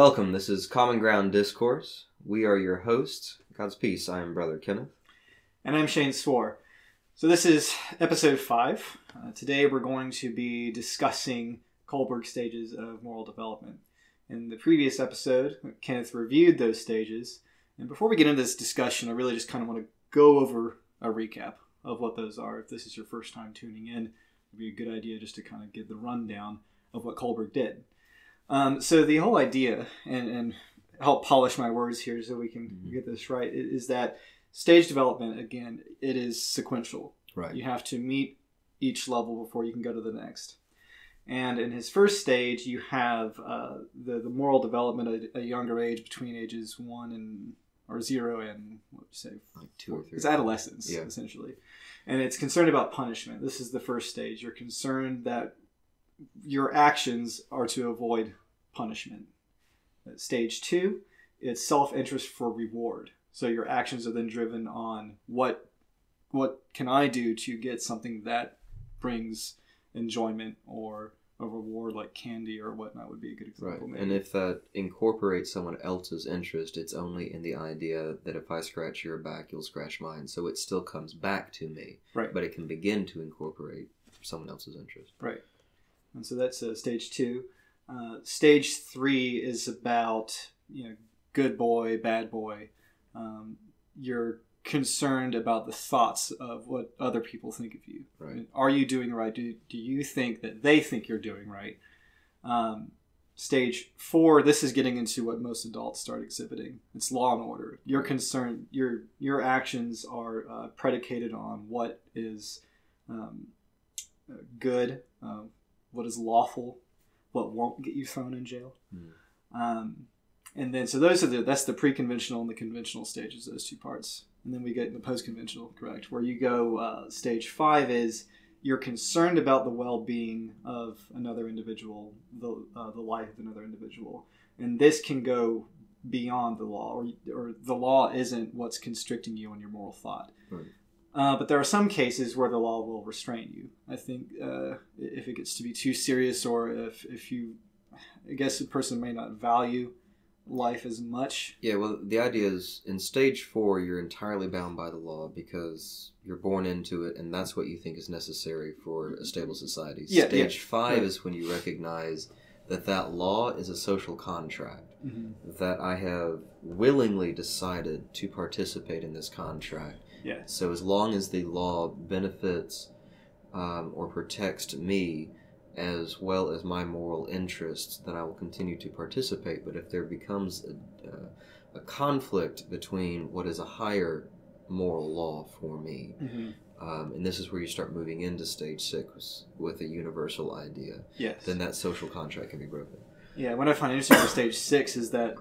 Welcome. This is Common Ground Discourse. We are your hosts. God's peace. I am Brother Kenneth. And I'm Shane Swor. So this is episode five. Uh, today we're going to be discussing Kohlberg stages of moral development. In the previous episode, Kenneth reviewed those stages. And before we get into this discussion, I really just kind of want to go over a recap of what those are. If this is your first time tuning in, it would be a good idea just to kind of give the rundown of what Kohlberg did. Um, so the whole idea, and, and help polish my words here so we can Mhm. get this right, is that stage development, again, it is sequential. Right. You have to meet each level before you can go to the next. And in his first stage, you have uh, the, the moral development at a younger age, between ages one and or zero and what would you say? Like two or three. It's adolescence, Yeah. essentially. And it's concerned about punishment. This is the first stage. You're concerned that your actions are to avoid punishment. Stage two, it's self interest for reward. So your actions are then driven on what what can I do to get something that brings enjoyment or a reward like candy or whatnot would be a good example. Right. example. And if that incorporates someone else's interest, it's only in the idea that if I scratch your back, you'll scratch mine. So it still comes back to me. Right. But it can begin to incorporate someone else's interest. Right. And so that's uh, stage two. Uh, stage three is about you know good boy, bad boy. Um, you're concerned about the thoughts of what other people think of you. Right. Are you doing right? Do, do you think that they think you're doing right? Um, stage four, this is getting into what most adults start exhibiting. It's law and order. You're concerned. Your your actions are uh, predicated on what is um, uh, good, uh, what is lawful, what won't get you thrown in jail. Hmm. Um, and then so those are the that's the pre-conventional and the conventional stages. Those two parts, and then we get in the post-conventional, correct? Where you go. Uh, stage five is you're concerned about the well-being of another individual, the uh, the life of another individual, and this can go beyond the law, or or the law isn't what's constricting you on your moral thought. Right. Uh, but there are some cases where the law will restrain you. I think uh, if it gets to be too serious, or if if you, I guess a person may not value life as much. Yeah, well, the idea is in stage four, you're entirely bound by the law because you're born into it, and that's what you think is necessary for a stable society. Yeah, stage yeah, five right. is when you recognize that that law is a social contract, that I have willingly decided to participate in this contract. Yeah. So as long as the law benefits um, or protects me as well as my moral interests, then I will continue to participate. But if there becomes a, uh, a conflict between what is a higher moral law for me, Mm-hmm. um, and this is where you start moving into stage six with a universal idea, Yes. then that social contract can be broken. Yeah, what I find interesting with stage six is that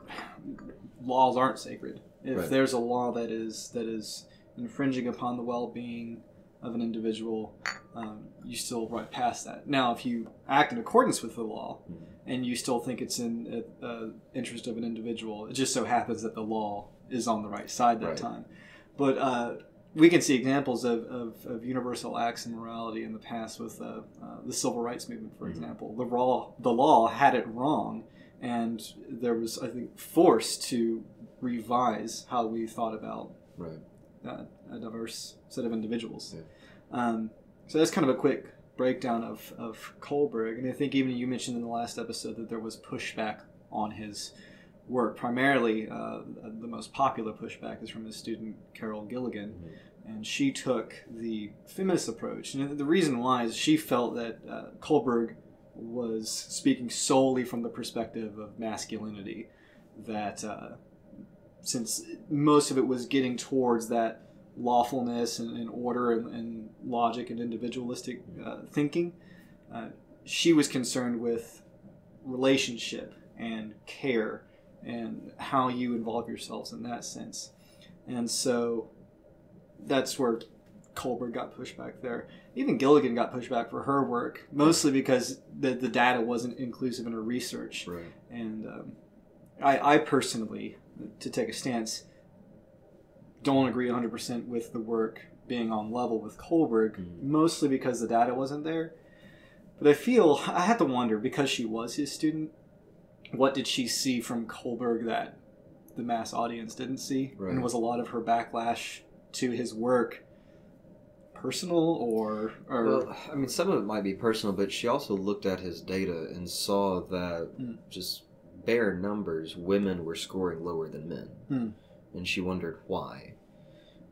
laws aren't sacred. If Right. there's a law that is that is infringing upon the well-being of an individual, um, you still right past that. Now, if you act in accordance with the law Mhm. and you still think it's in the uh, interest of an individual, it just so happens that the law is on the right side that Right. time. But uh, we can see examples of, of, of universal acts of morality in the past with uh, uh, the civil rights movement, for Mhm. example. The law, the law had it wrong, and there was, I think, force to revise how we thought about Right. Uh, a diverse set of individuals. Yeah. Um, so that's kind of a quick breakdown of, of Kohlberg. And I think even you mentioned in the last episode that there was pushback on his work. Primarily, uh, the most popular pushback is from his student Carol Gilligan. Mhm. And she took the feminist approach. And the reason why is she felt that uh, Kohlberg was speaking solely from the perspective of masculinity. That uh, since most of it was getting towards that lawfulness and, and order and, and logic and individualistic uh, thinking, uh, she was concerned with relationship and care and how you involve yourselves in that sense. And so that's where Kohlberg got pushed back there. Even Gilligan got pushed back for her work, mostly because the, the data wasn't inclusive in her research. Right. And um, I, I personally, to take a stance, don't agree 100% with the work being on level with Kohlberg, Mhm. mostly because the data wasn't there. But I feel, I had to wonder, because she was his student, what did she see from Kohlberg that the mass audience didn't see? Right. And was a lot of her backlash to his work personal or or Well, I mean, some of it might be personal, but she also looked at his data and saw that Mm. just bare numbers, women were scoring lower than men. Hmm. And she wondered why.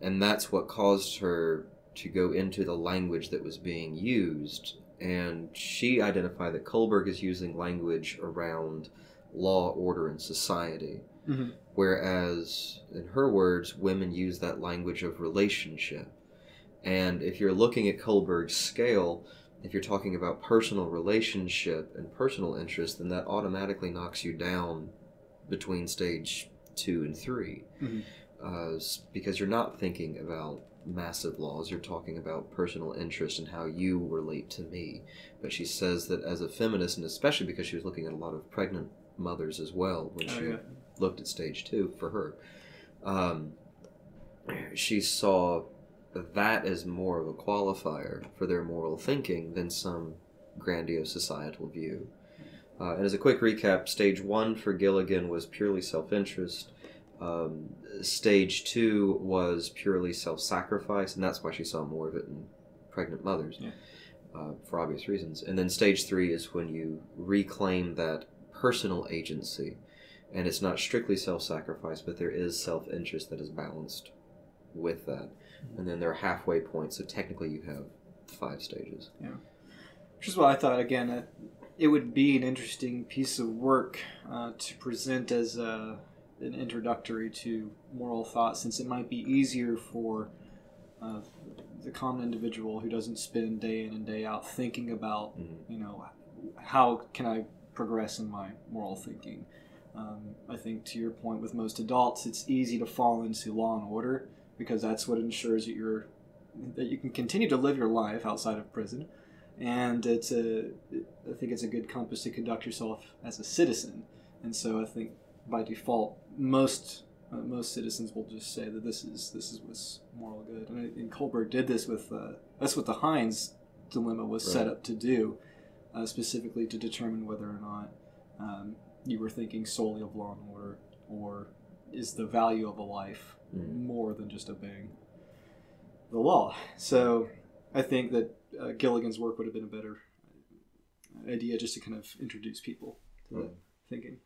And that's what caused her to go into the language that was being used. And she identified that Kohlberg is using language around law, order, and society. Mhm. Whereas, in her words, women use that language of relationship. And if you're looking at Kohlberg's scale, if you're talking about personal relationship and personal interest, then that automatically knocks you down between stage two and 3 Mhm. uh, because you're not thinking about massive laws. You're talking about personal interest and how you relate to me. But she says that as a feminist, and especially because she was looking at a lot of pregnant mothers as well when Oh, she yeah. looked at stage two for her. Um, she saw that as more of a qualifier for their moral thinking than some grandiose societal view. Uh, and as a quick recap, stage one for Gilligan was purely self interest. Um, stage two was purely self sacrifice, and that's why she saw more of it in pregnant mothers Yeah. uh, for obvious reasons. And then stage three is when you reclaim that personal agency, and it's not strictly self sacrifice, but there is self interest that is balanced with that. And then there are halfway points, so technically you have five stages. Yeah, which is why I thought again that it would be an interesting piece of work uh, to present as a, an introductory to moral thought, since it might be easier for uh, the common individual who doesn't spend day in and day out thinking about, Mhm. you know, how can I progress in my moral thinking. Um, I think to your point, with most adults, it's easy to fall into law and order because that's what ensures that you're that you can continue to live your life outside of prison and it's a I think it's a good compass to conduct yourself as a citizen. And so I think by default, most uh, most citizens will just say that this is this is what's moral good. And, and Kohlberg did this with uh, that's what the Heinz dilemma was set up to do, uh, specifically to determine whether or not um, you were thinking solely of law and order, or is the value of a life Mhm. more than just obeying the law. So I think that uh, Gilligan's work would have been a better idea just to kind of introduce people to Yeah. the thinking.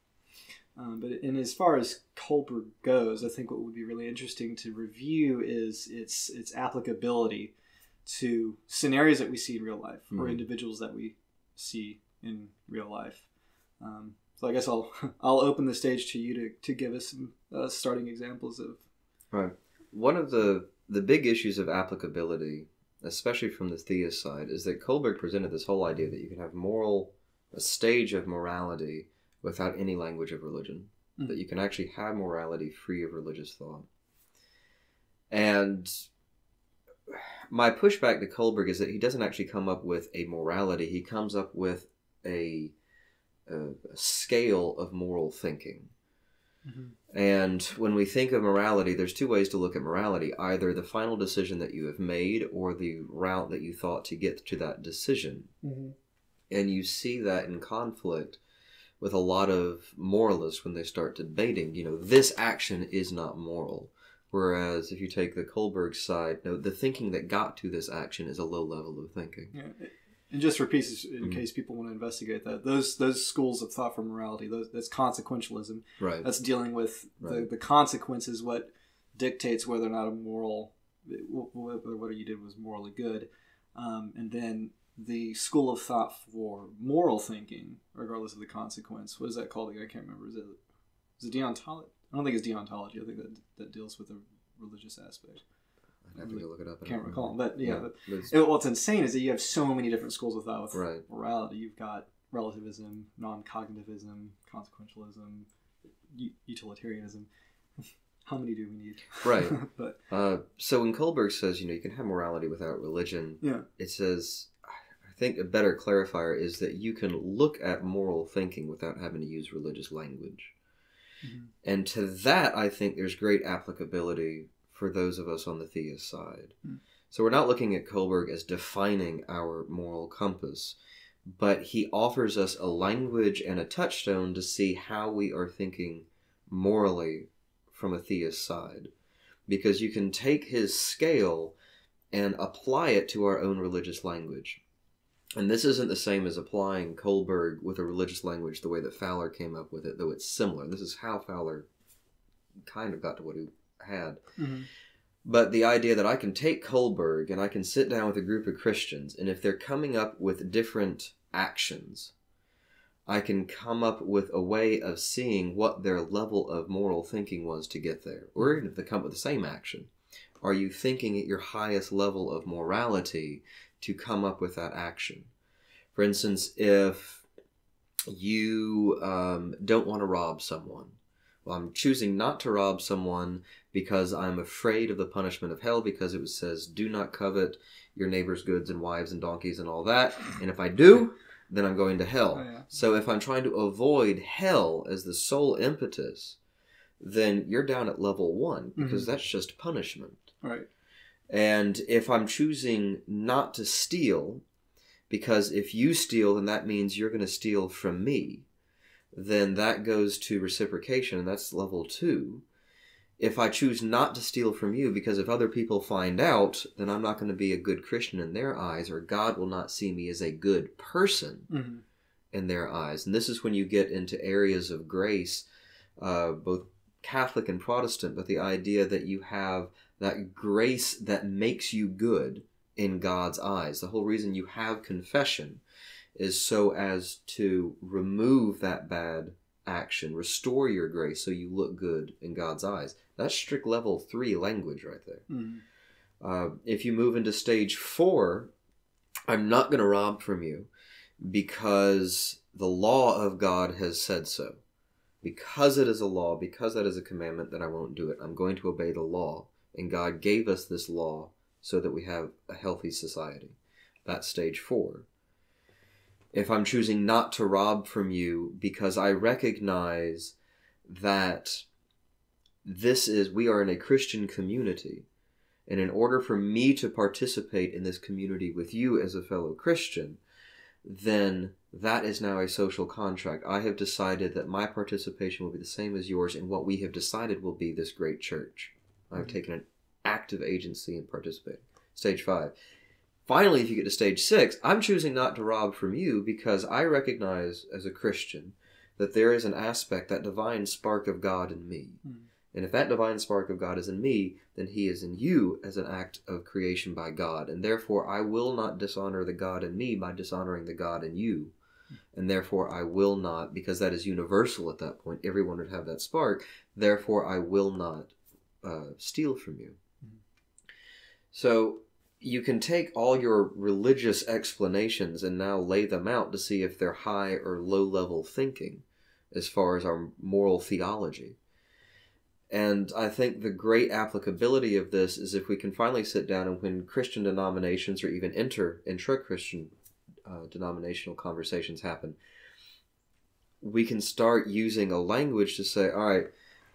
Um, but in as far as Kohlberg goes, I think what would be really interesting to review is its its applicability to scenarios that we see in real life or Mhm. individuals that we see in real life. Um, so I guess I'll I'll open the stage to you to, to give us some uh, starting examples of Right. One of the the big issues of applicability, especially from the theist side, is that Kohlberg presented this whole idea that you can have moral a stage of morality without any language of religion. Mhm. That you can actually have morality free of religious thought. And my pushback to Kohlberg is that he doesn't actually come up with a morality. He comes up with a, a, a scale of moral thinking. Mm-hmm. And when we think of morality, there's two ways to look at morality either the final decision that you have made or the route that you thought to get to that decision. Mm-hmm. And you see that in conflict with a lot of moralists when they start debating, you know, this action is not moral. Whereas if you take the Kohlberg side, no, the thinking that got to this action is a low level of thinking. Yeah, and just for pieces, in Mhm. case people want to investigate that, those those schools of thought for morality, those, that's consequentialism. Right. That's dealing with the, Right. the consequences, what dictates whether or not a moral, wh- whether what you did was morally good, um, and then the school of thought for moral thinking, regardless of the consequence. What is that called again? I can't remember. Is it is it deontology? I don't think it's deontology. I think that that deals with the religious aspect. I'd have to go look it up. I Can't recall, but yeah, but it, what's insane is that you have so many different schools of thought with Right. morality. You've got relativism, non-cognitivism, consequentialism, utilitarianism. How many do we need? Right. but Uh, so when Kohlberg says, you know, you can have morality without religion, yeah, it says, I think a better clarifier is that you can look at moral thinking without having to use religious language. Mhm. And to that, I think there's great applicability for those of us on the theist side. Mm. So we're not looking at Kohlberg as defining our moral compass, but he offers us a language and a touchstone to see how we are thinking morally from a theist side. Because you can take his scale and apply it to our own religious language. And this isn't the same as applying Kohlberg with a religious language the way that Fowler came up with it, though it's similar. This is how Fowler kind of got to what he had. Mm-hmm. But the idea that I can take Kohlberg and I can sit down with a group of Christians, and if they're coming up with different actions, I can come up with a way of seeing what their level of moral thinking was to get there. Or even if they come up with the same action, are you thinking at your highest level of morality to come up with that action? For instance, if you um, don't want to rob someone, well, I'm choosing not to rob someone because I'm afraid of the punishment of hell because it says, do not covet your neighbor's goods and wives and donkeys and all that. And if I do, then I'm going to hell. Oh, yeah. So if I'm trying to avoid hell as the sole impetus, then you're down at level one mm-hmm. because that's just punishment. Right. And if I'm choosing not to steal, because if you steal, then that means you're going to steal from me, then that goes to reciprocation, and that's level two. If I choose not to steal from you, because if other people find out, then I'm not going to be a good Christian in their eyes, or God will not see me as a good person Mm-hmm. in their eyes. And this is when you get into areas of grace, uh, both Catholic and Protestant, but the idea that you have that grace that makes you good in God's eyes. The whole reason you have confession is so as to remove that bad action, restore your grace so you look good in God's eyes. That's strict level three language right there. Mm-hmm. Uh, if you move into stage four, I'm not going to rob from you because the law of God has said so. Because it is a law, because that is a commandment, that I won't do it. I'm going to obey the law. And God gave us this law so that we have a healthy society. That's stage four. If I'm choosing not to rob from you because I recognize that this is, we are in a Christian community. And in order for me to participate in this community with you as a fellow Christian, then that is now a social contract. I have decided that my participation will be the same as yours in what we have decided will be this great church. I've Mhm. taken an active agency in participating. Stage five. Finally, if you get to stage six, I'm choosing not to rob from you because I recognize as a Christian that there is an aspect, that divine spark of God in me. Mhm. And if that divine spark of God is in me, then he is in you as an act of creation by God. And therefore, I will not dishonor the God in me by dishonoring the God in you. And therefore, I will not, because that is universal at that point, everyone would have that spark. Therefore, I will not uh, steal from you. Mhm. So, you can take all your religious explanations and now lay them out to see if they're high or low level thinking as far as our moral theology. And I think the great applicability of this is if we can finally sit down and when Christian denominations or even inter intra Christian uh, denominational conversations happen, we can start using a language to say, all right,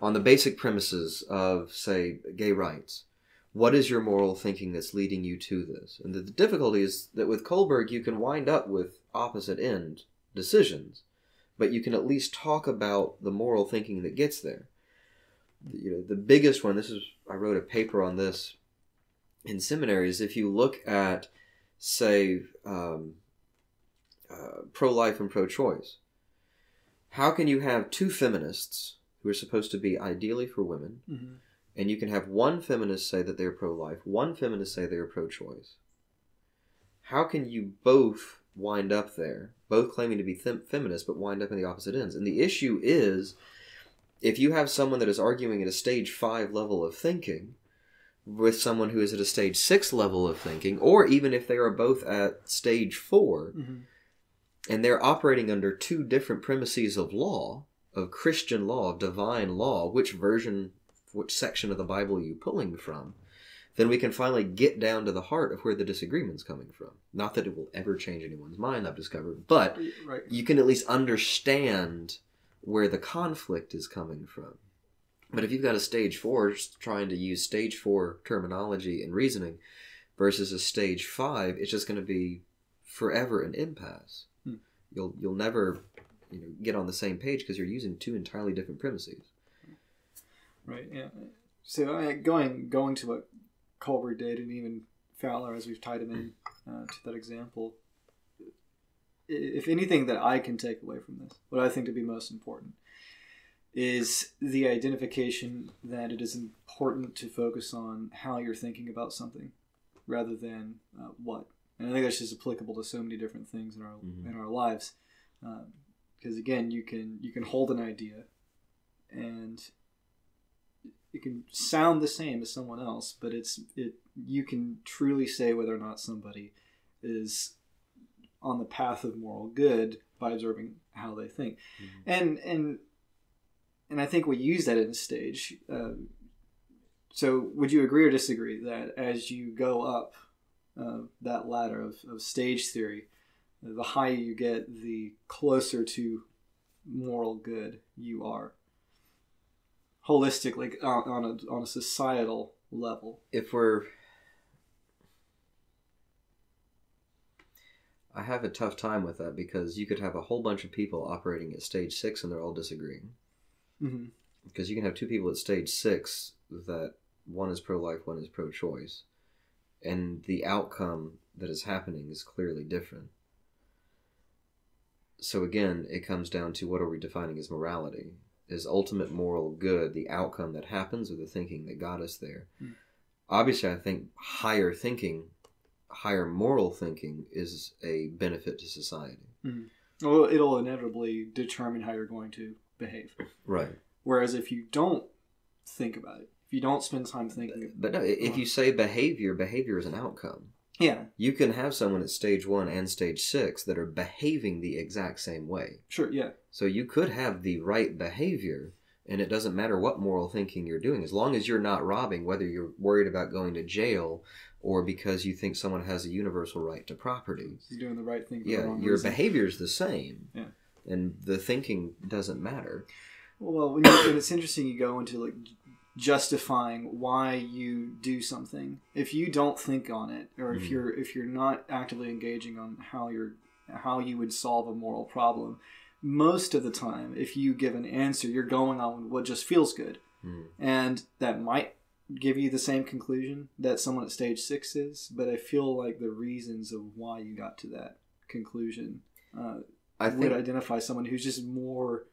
on the basic premises of, say, gay rights, what is your moral thinking that's leading you to this? And the, the difficulty is that with Kohlberg, you can wind up with opposite end decisions, but you can at least talk about the moral thinking that gets there you know the biggest one this is i wrote a paper on this in seminaries if you look at say um, uh, pro-life and pro-choice how can you have two feminists who are supposed to be ideally for women Mm-hmm. and you can have one feminist say that they're pro-life one feminist say they're pro-choice how can you both wind up there both claiming to be feminists but wind up in the opposite ends and the issue is if you have someone that is arguing at a stage five level of thinking with someone who is at a stage six level of thinking, or even if they are both at stage four, Mm-hmm. and they're operating under two different premises of law, of Christian law, of divine law, which version, which section of the Bible are you pulling from? Then we can finally get down to the heart of where the disagreement's coming from. Not that it will ever change anyone's mind, I've discovered, but Right. you can at least understand where the conflict is coming from. But if you've got a stage four trying to use stage four terminology and reasoning versus a stage five, it's just going to be forever an impasse you'll you'll never you know get on the same page because you're using two entirely different premises. Right. Yeah. So uh, going going to what Kohlberg did, and even Fowler, as we've tied him in uh, to that example. If anything that I can take away from this, what I think to be most important is the identification that it is important to focus on how you're thinking about something rather than uh, what. And I think that's just applicable to so many different things in our Mhm. in our lives. Because again, you can you can hold an idea, and it can sound the same as someone else, but it's it you can truly say whether or not somebody is on the path of moral good by observing how they think, and and and I think we use that in stage. Um, so, would you agree or disagree that as you go up uh, that ladder of, of stage theory, the higher you get, the closer to moral good you are? Holistically, on, on a on a societal level. if we're I have a tough time with that because you could have a whole bunch of people operating at stage six and they're all disagreeing. Mm-hmm. Because you can have two people at stage six that one is pro life, one is pro choice, and the outcome that is happening is clearly different. So again, it comes down to what are we defining as morality? Is ultimate moral good the outcome that happens or the thinking that got us there? Hmm. Obviously, I think higher thinking, higher moral thinking is a benefit to society. Mm-hmm. Well, it'll inevitably determine how you're going to behave. Right. Whereas if you don't think about it, if you don't spend time thinking, But no, if you say behavior, behavior is an outcome. yeah, You can have someone at stage one and stage six that are behaving the exact same way. sure, yeah, So you could have the right behavior, and it doesn't matter what moral thinking you're doing, as long as you're not robbing, whether you're worried about going to jail or because you think someone has a universal right to property. he's doing the right thing. Yeah, your reason. behavior is the same. Yeah. And the thinking doesn't matter. Well, when you, and it's interesting, you go into like justifying why you do something. If you don't think on it, or if Mhm. you're if you're not actively engaging on how you're how you would solve a moral problem, most of the time, if you give an answer, you're going on what just feels good, Hmm. and that might give you the same conclusion that someone at stage six is. But I feel like the reasons of why you got to that conclusion uh, I would think identify someone who's just more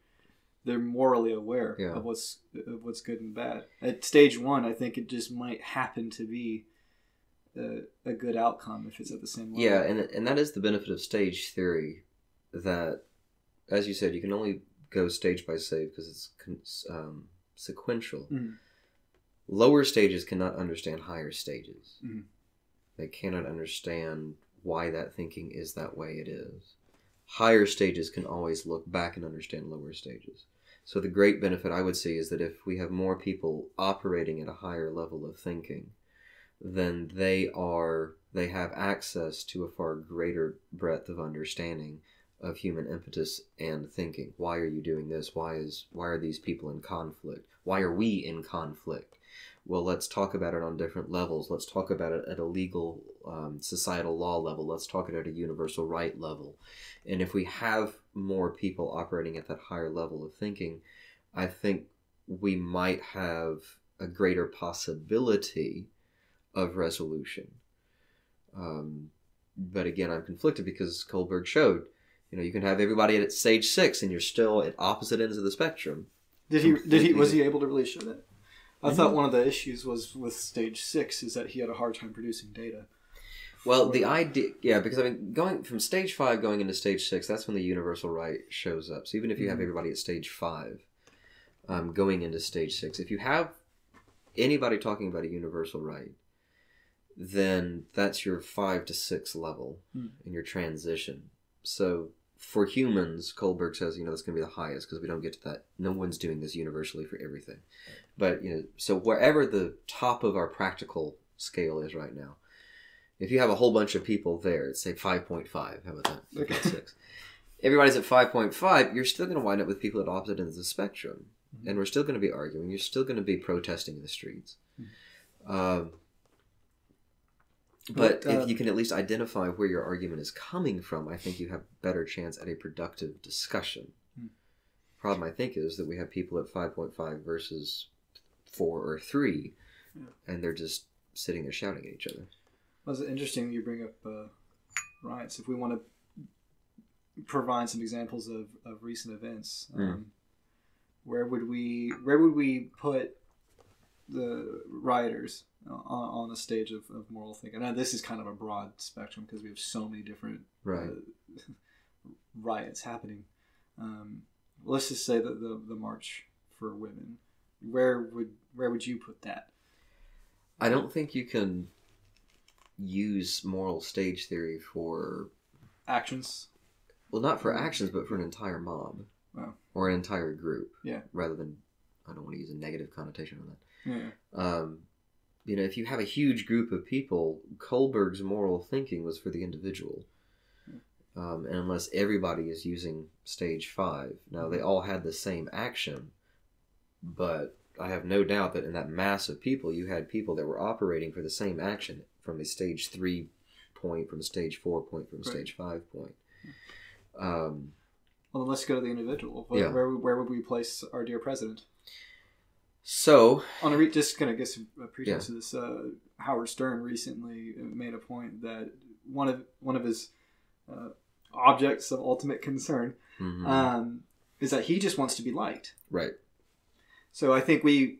they're morally aware Yeah. of what's of what's good and bad. At stage one, I think it just might happen to be a, a good outcome if it's at the same level. Yeah, and and that is the benefit of stage theory, that, as you said, you can only go stage by stage because it's um, sequential. Mhm. Lower stages cannot understand higher stages. Mhm. They cannot understand why that thinking is that way it is. Higher stages can always look back and understand lower stages. So the great benefit I would see is that if we have more people operating at a higher level of thinking, then they are they have access to a far greater breadth of understanding of human impetus and thinking. Why are you doing this? Why is why are these people in conflict? Why are we in conflict? Well, let's talk about it on different levels. Let's talk about it at a legal, um, societal law level. Let's talk it at a universal right level. And if we have more people operating at that higher level of thinking, I think we might have a greater possibility of resolution. Um, but again, I'm conflicted because Kohlberg showed, you know, you can have everybody at stage six, and you're still at opposite ends of the spectrum. Did he? Did he? Was he able to really show that? I thought one of the issues was with stage six is that he had a hard time producing data. Well, the idea, yeah, because I mean, going from stage five going into stage six, that's when the universal right shows up. So even if you have Mhm. everybody at stage five, um, going into stage six, if you have anybody talking about a universal right, then that's your five to six level Hmm. in your transition. So for humans, Kohlberg says, you know, that's going to be the highest because we don't get to that. No one's doing this universally for everything. But, you know, so wherever the top of our practical scale is right now, if you have a whole bunch of people there, it's say 5.5, how about that? Okay. Six. Everybody's at 5.5, you're still going to wind up with people at opposite ends of the spectrum. Mhm. And we're still going to be arguing. You're still going to be protesting in the streets. Um, But But, uh, if you can at least identify where your argument is coming from, I think you have better chance at a productive discussion. Hmm. Problem I think is that we have people at five point five versus four or three, Yeah. and they're just sitting there shouting at each other. Well, it's interesting you bring up uh, riots. If we want to provide some examples of, of recent events, Mm. um, where would we where would we put the rioters on, on the stage of, of moral thinking? Now, this is kind of a broad spectrum because we have so many different Right. uh, riots happening. Um, let's just say that the, the march for women. Where would where would you put that? I don't think you can use moral stage theory for Actions. well, not for actions, but for an entire mob Wow. or an entire group. Yeah. Rather than, I don't want to use a negative connotation on that. Yeah. Um, you know, if you have a huge group of people, Kohlberg's moral thinking was for the individual. Um, and unless everybody is using stage five, now they all had the same action, but I have no doubt that in that mass of people, you had people that were operating for the same action from a stage three point, from a stage four point, from a Right. stage five point. Um, Well, then let's go to the individual. Where, Yeah. where, where would we place our dear president? So, On a re- just gonna get some uh, pretense Yeah. to this. Uh, Howard Stern recently made a point that one of one of his uh, objects of ultimate concern mhm, um, is that he just wants to be liked. right. So I think we,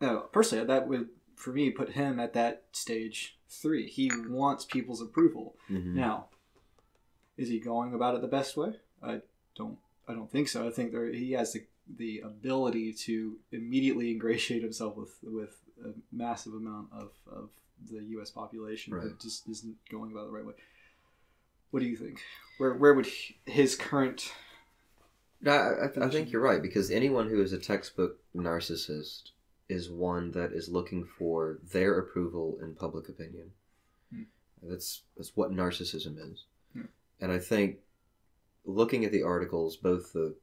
no, personally, that would for me put him at that stage three. He wants people's approval. mhm. Now, is he going about it the best way? I don't. I don't think so. I think there, he has the, the ability to immediately ingratiate himself with with a massive amount of, of the U.S. population, Right. but just isn't going about the right way. What do you think? Where where would his current? No, I, I, I think you're right because anyone who is a textbook narcissist is one that is looking for their approval in public opinion. Hmm. That's that's what narcissism is, Hmm. and I think looking at the articles, both the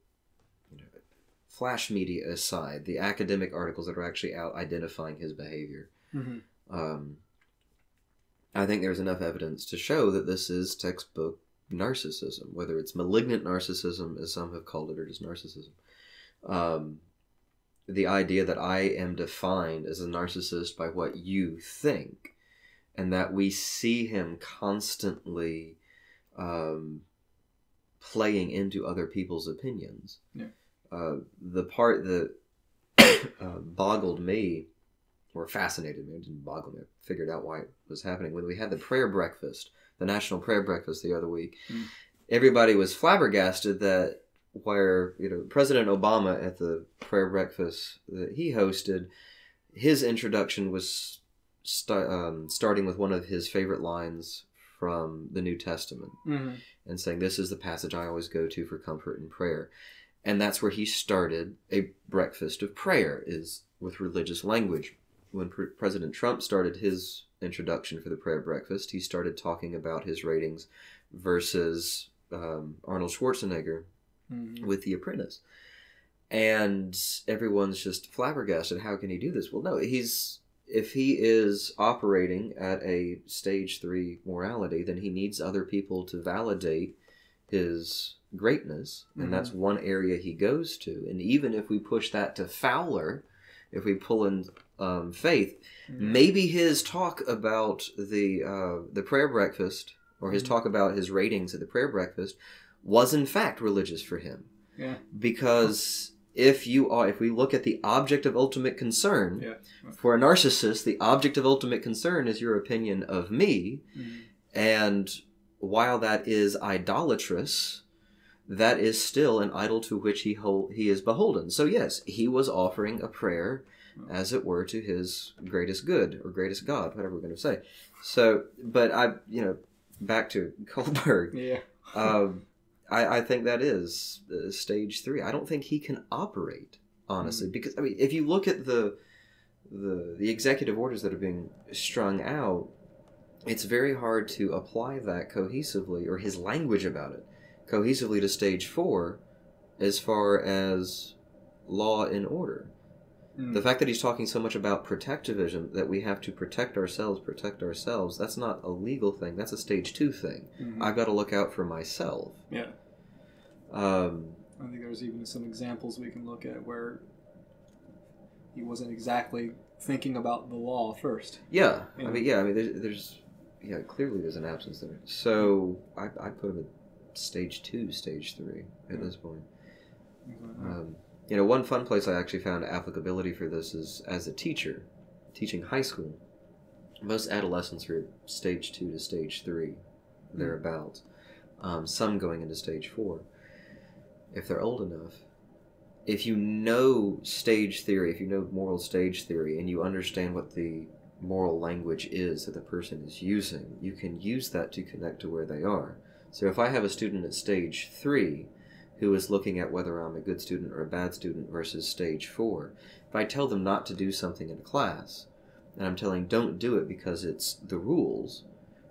flash media aside, the academic articles that are actually out identifying his behavior, um, I think there's enough evidence to show that this is textbook narcissism, whether it's malignant narcissism, as some have called it, or just narcissism. Um, the idea that I am defined as a narcissist by what you think, and that we see him constantly um, playing into other people's opinions. Yeah. Uh, the part that uh, boggled me or fascinated me. It didn't boggle me. I figured out why it was happening. When we had the prayer breakfast, the national prayer breakfast the other week, Mm. everybody was flabbergasted that where you know President Obama at the prayer breakfast that he hosted, his introduction was sta- um, starting with one of his favorite lines from the New Testament Mm-hmm. and saying, This is the passage I always go to for comfort and prayer. And that's where he started a breakfast of prayer, is with religious language. When Pre- President Trump started his introduction for the prayer breakfast, he started talking about his ratings versus um, Arnold Schwarzenegger Mm-hmm. with The Apprentice. And everyone's just flabbergasted. How can he do this? Well, no, he's if he is operating at a stage three morality, then he needs other people to validate his greatness, and Mhm. that's one area he goes to. And even if we push that to Fowler, if we pull in um, faith, Mm-hmm. maybe his talk about the uh, the prayer breakfast or his Mhm. talk about his ratings at the prayer breakfast was in fact religious for him Yeah. because if you are if we look at the object of ultimate concern Yeah. for a narcissist the object of ultimate concern is your opinion of me Mhm. and while that is idolatrous that is still an idol to which he hol- he is beholden so yes he was offering a prayer as it were to his greatest good or greatest god whatever we're going to say so but i you know back to Kohlberg Yeah. um, I, I think that is uh, stage three. I don't think he can operate honestly because I mean, if you look at the the the executive orders that are being strung out, it's very hard to apply that cohesively or his language about it cohesively to stage four, as far as law and order. Mm. The fact that he's talking so much about protectivism, that we have to protect ourselves, protect ourselves, that's not a legal thing. That's a stage two thing. Mhm. I've got to look out for myself. yeah. Um, I think there's even some examples we can look at where he wasn't exactly thinking about the law first. yeah, Yeah. I mean, yeah, I mean, there's, there's, yeah, clearly there's an absence there. So I, I put him at stage two, stage three at Yeah. this point. Um, you know, one fun place I actually found applicability for this is as a teacher, teaching high school. Most adolescents are stage two to stage three, thereabouts. Um, some going into stage four, if they're old enough. If you know stage theory, if you know moral stage theory, and you understand what the moral language is that the person is using, you can use that to connect to where they are. So if I have a student at stage three who is looking at whether I'm a good student or a bad student versus stage four, if I tell them not to do something in a class, and I'm telling don't do it because it's the rules,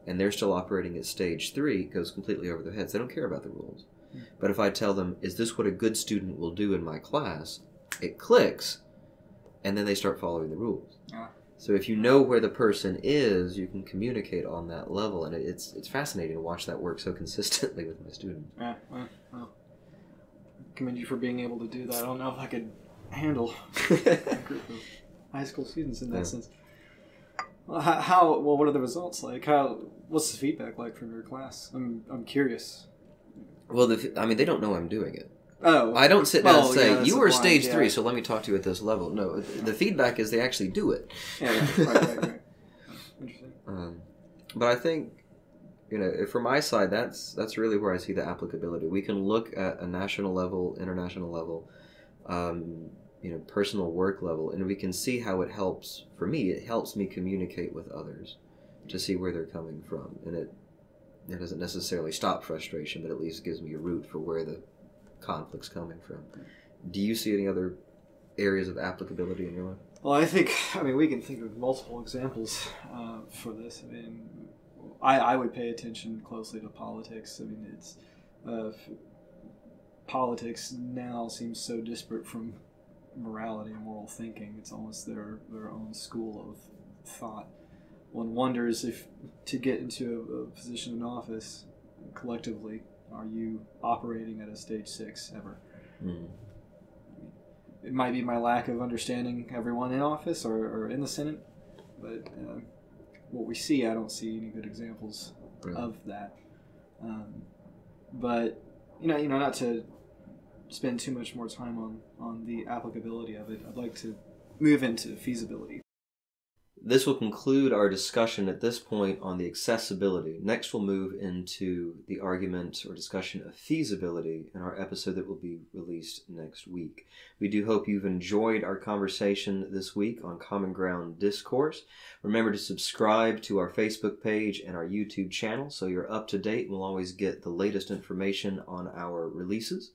and they're still operating at stage three, it goes completely over their heads. They don't care about the rules. Hmm. But if I tell them, is this what a good student will do in my class? It clicks, and then they start following the rules. Ah. So if you know where the person is, you can communicate on that level, and it's it's fascinating to watch that work so consistently with my students. Yeah, well, well, commend you for being able to do that. I don't know if I could handle a group of high school students in that Yeah. sense. Well, how, how? Well, what are the results like? How? What's the feedback like from your class? I'm I'm curious. Well, the, I mean, they don't know I'm doing it. Oh, I don't sit down Well, and say, yeah, "You were point, stage yeah. three, so let me talk to you at this level." No, the feedback is they actually do it. yeah, yeah, right, right, right. Interesting. Um, but I think, you know, for my side, that's that's really where I see the applicability. We can look at a national level, international level, um, you know, personal work level, and we can see how it helps. For me, it helps me communicate with others to see where they're coming from, and it it doesn't necessarily stop frustration, but at least gives me a route for where the conflict's coming from. Do you see any other areas of applicability in your life? Well, I think I mean we can think of multiple examples uh, for this. I mean, I, I would pay attention closely to politics. I mean, it's uh, politics now seems so disparate from morality and moral thinking. It's almost their their own school of thought. One wonders if to get into a, a position in office collectively, are you operating at a stage six ever? Mm. it might be my lack of understanding everyone in office or, or in the Senate, but uh, what we see, I don't see any good examples Right. of that. Um, but you know, you know, not to spend too much more time on on the applicability of it, I'd like to move into feasibility. This will conclude our discussion at this point on the accessibility. Next, we'll move into the argument or discussion of feasibility in our episode that will be released next week. We do hope you've enjoyed our conversation this week on Common Ground Discourse. Remember to subscribe to our Facebook page and our YouTube channel so you're up to date and will always get the latest information on our releases.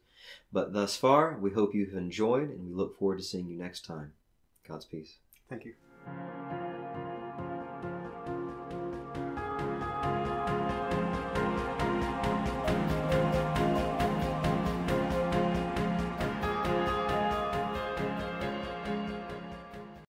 But thus far, we hope you've enjoyed and we look forward to seeing you next time. God's peace. Thank you.